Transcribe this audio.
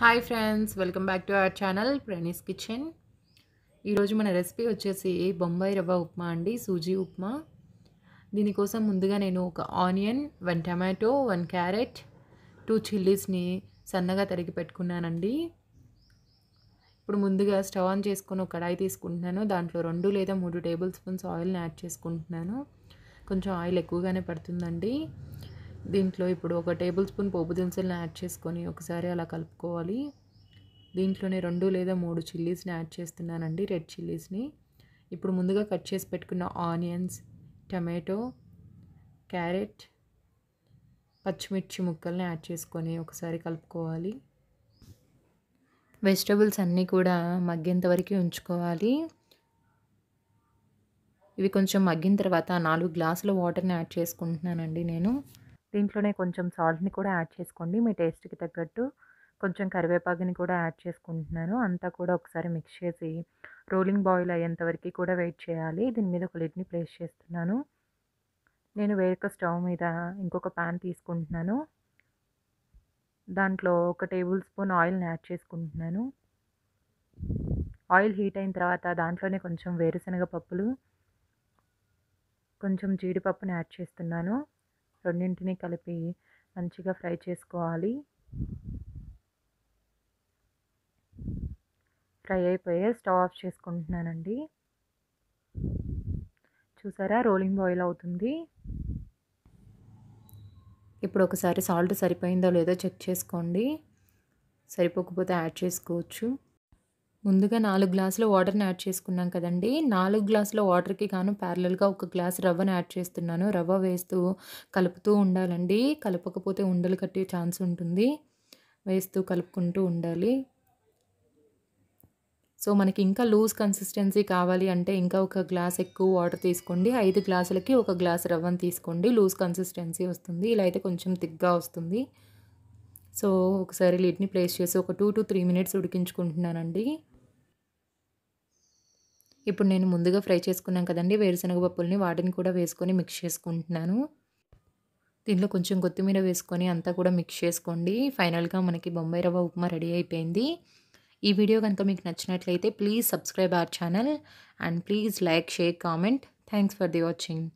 Hi friends welcome back to our channel Pranee's kitchen. ఈరోజు మన recipe వచ్చేసి బొంబాయి రవ్వ ఉప్మా అండి సూజీ ఉప్మా. దీనికోసం ముందుగా నేను ఒక onion one tomato one carrot two చిల్లీస్ని సన్నగా తరిగి పెట్టుకున్నానండి. ఇప్పుడు ముందుగా స్టవ్ ఆన్ చేసుకొని ఒక కడాయి తీసుకుంటున్నాను. దాంట్లో రెండు లేదా మూడు టేబుల్ స్పూన్స్ ఆయిల్ని యాడ్ చేసుకుంటున్నాను. కొంచెం ఆయిల్ ఎక్కువగానే పడుతుందండి. దీంట్లో ఇప్పుడు ఒక టేబుల్ స్పూన్ పోపు దినుసులను యాడ్ చేసుకొని ఒకసారి అలా కలుపుకోవాలి. దీంట్లోనే రెండు లేదా మూడు చిల్లీస్ని యాడ్ చేస్తున్నానండి రెడ్ చిల్లీస్ని. ఇప్పుడు ముందుగా కట్ చేసి పెట్టుకున్న ఆనియన్స్ టమాటో క్యారెట్ పచ్చిమిర్చి ముక్కల్ని యాడ్ చేసుకొని ఒకసారి కలుపుకోవాలి. వెజిటబుల్స్ అన్నీ కూడా మగ్గేంత వరకు ఉంచుకోవాలి. ఇవి కొంచెం మగ్గిన తర్వాత నాలుగు గ్లాసుల వాటర్ని యాడ్ చేసుకుంటున్నానండి నేను. దీంట్లోనే కొంచెం సాల్ట్ని కూడా యాడ్ చేసుకోండి. మీ టేస్ట్కి తగ్గట్టు కొంచెం కరివేపాకుని కూడా యాడ్ చేసుకుంటున్నాను. అంతా కూడా ఒకసారి మిక్స్ చేసి రోలింగ్ బాయిల్ అయ్యేంత వరకు కూడా వెయిట్ చేయాలి. దీని మీద ఒక లిడ్ని ప్లేస్ చేస్తున్నాను. నేను వేరొక స్టవ్ మీద ఇంకొక ప్యాన్ తీసుకుంటున్నాను. దాంట్లో ఒక టేబుల్ స్పూన్ ఆయిల్ని యాడ్ చేసుకుంటున్నాను. ఆయిల్ హీట్ అయిన తర్వాత దాంట్లోనే కొంచెం వేరుశనగ పప్పులు కొంచెం జీడిపప్పుని యాడ్ చేస్తున్నాను. రెండింటిని కలిపి మంచిగా ఫ్రై చేసుకోవాలి. ఫ్రై అయిపోయే స్టవ్ ఆఫ్ చేసుకుంటున్నానండి. చూసారా? రోలింగ్ బాయిల్ అవుతుంది. ఇప్పుడు ఒకసారి సాల్ట్ సరిపోయిందో లేదో చెక్ చేసుకోండి. సరిపోకపోతే యాడ్ చేసుకోవచ్చు. ముందుగా నాలుగు గ్లాసులు వాటర్ని యాడ్ చేసుకున్నాం కదండి. నాలుగు గ్లాసుల వాటర్కి గాను ప్యారలల్గా ఒక గ్లాస్ రవ్వను యాడ్ చేస్తున్నాను. రవ్వ వేస్తూ కలుపుతూ ఉండాలండి. కలపకపోతే ఉండలు కట్టే ఛాన్స్ ఉంటుంది. వేస్తూ కలుపుకుంటూ ఉండాలి. సో మనకి ఇంకా లూజ్ కన్సిస్టెన్సీ కావాలి అంటే ఇంకా ఒక గ్లాస్ ఎక్కువ వాటర్ తీసుకోండి. ఐదు గ్లాసులకి ఒక గ్లాస్ రవ్వను తీసుకోండి. లూజ్ కన్సిస్టెన్సీ వస్తుంది. ఇలా అయితే కొంచెం థిక్గా వస్తుంది. సో ఒకసారి లిడ్ని ప్లేస్ చేసి ఒక టూ టు త్రీ మినిట్స్ ఉడికించుకుంటున్నానండి. ఇప్పుడు నేను ముందుగా ఫ్రై చేసుకున్నాం కదండి వేరుశనగ పప్పుల్ని వాటిని కూడా వేసుకొని మిక్స్ చేసుకుంటున్నాను. దీంట్లో కొంచెం కొత్తిమీర వేసుకొని అంతా కూడా మిక్స్ చేసుకోండి. ఫైనల్గా మనకి బొంబాయి రవ్వ ఉప్మా రెడీ అయిపోయింది. ఈ వీడియో కనుక మీకు నచ్చినట్లయితే please subscribe our channel and please like share comment thanks for the watching